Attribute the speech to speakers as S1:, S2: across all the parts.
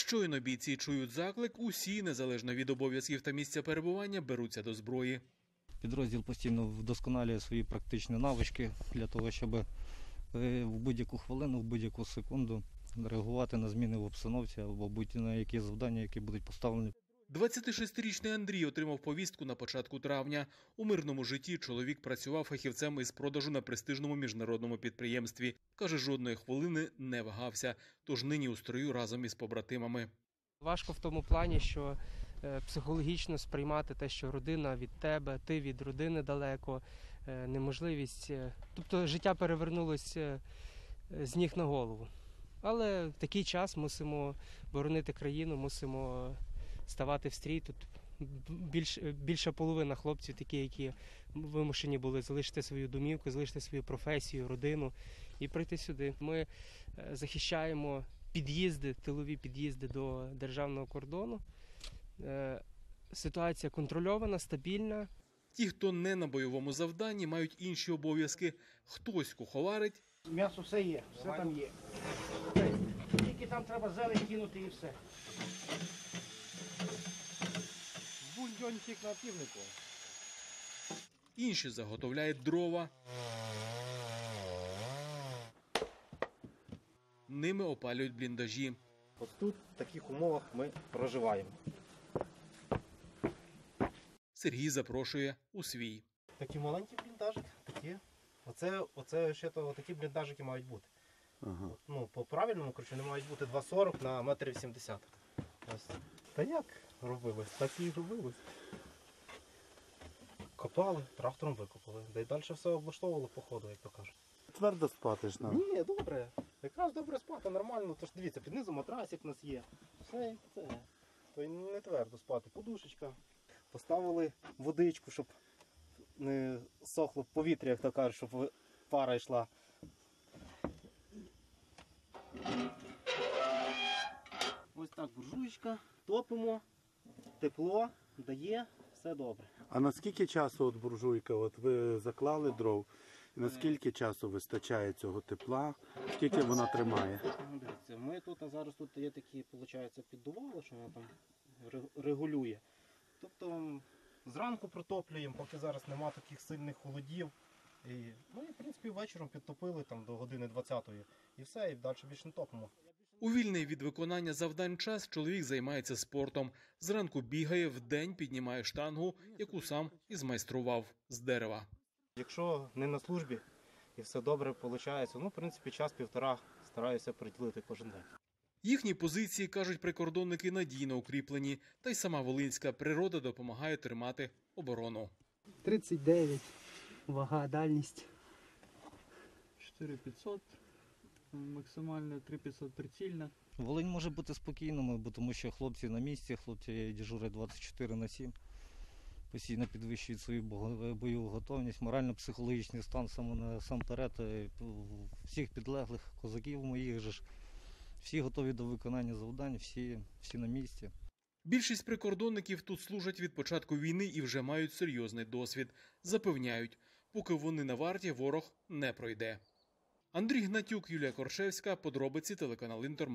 S1: Щойно бійці чують заклик, усі, незалежно від обов'язків та місця перебування, беруться до зброї.
S2: Підрозділ постійно вдосконалює свої практичні навички для того, щоб е, в будь-яку хвилину, в будь-яку секунду реагувати на зміни в обстановці або будь-на які завдання, які будуть поставлені
S1: 26-річний Андрій отримав повістку на початку травня. У мирному житті чоловік працював фахівцем із продажу на престижному міжнародному підприємстві. Каже, жодної хвилини не вагався, тож нині у строю разом із побратимами.
S3: Важко в тому плані, що е, психологічно сприймати те, що родина від тебе, ти від родини далеко, е, неможливість. е, Тобто життя перевернулось е, з ніг на голову. Але в такий час мусимо боронити країну, мусимо ставати в стрій. Тут більш, більша половина хлопців, такі, які вимушені були залишити свою домівку, залишити свою професію, родину і прийти сюди. Ми е, захищаємо під'їзди, тилові під'їзди до державного кордону. Е, Ситуація контрольована, стабільна.
S1: Ті, хто не на бойовому завданні, мають інші обов'язки. Хтось куховарить,
S4: М'ясо все є, все там є. Тільки там треба зелень кинути і все. Бульйончик на півнику.
S1: інші заготовляють дрова. Ними опалюють бліндажі.
S4: От тут в таких умовах ми проживаємо.
S1: Сергій запрошує у свій.
S4: Такий маленький бліндажик, такі. Оце, оце ще то такі бліндажики мають бути.
S5: Ага.
S4: Ну, по правильному, коротше, вони мають бути 2,40 на 1,80 м. Ось. Та як робилось? Так і робилось. Копали, трактором викопали. Да й далі все облаштовували по ходу, як то кажуть.
S5: Твердо спати ж нам.
S4: Ні, добре. Якраз добре спати, нормально. Тож дивіться, під низом матрасик у нас є. Все, це. То й не твердо спати. Подушечка. Поставили водичку, щоб не сохло повітря, як то кажуть, щоб пара йшла. Так топимо, тепло дає, все добре.
S5: А наскільки часу от буржуйка? От ви заклали дров? Наскільки часу вистачає цього тепла? Скільки вона тримає?
S4: Ну, Дивіться, ми тут, а зараз тут є такі, виходить, піддувало, що воно там регулює. Тобто зранку протоплюємо, поки зараз нема таких сильних холодів. І, ну і в принципі вечором підтопили там до години 20-ї. І все, і далі більше не топимо.
S1: У вільний від виконання завдань час чоловік займається спортом. Зранку бігає, вдень піднімає штангу, яку сам і змайстрував з дерева.
S4: Якщо не на службі і все добре виходить, ну в принципі час-півтора стараюся приділити кожен день.
S1: Їхні позиції, кажуть прикордонники, надійно укріплені, та й сама волинська природа допомагає тримати оборону.
S6: 39, вага, дальність.
S7: 4500, максимально 3500 прицільна.
S2: Волинь може бути спокійними, бо тому що хлопці на місці, хлопці дежурять 24 на 7, постійно підвищують свою бойову готовність, морально-психологічний стан насамперед е, всіх підлеглих козаків моїх же ж. Всі готові до виконання завдань, всі, всі на місці.
S1: Більшість прикордонників тут служать від початку війни і вже мають серйозний досвід. Запевняють, поки вони на варті, ворог не пройде. Андрій Гнатюк, Юлія Коршевська, подробиці телеканал Інтер.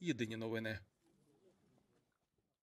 S1: Єдині новини.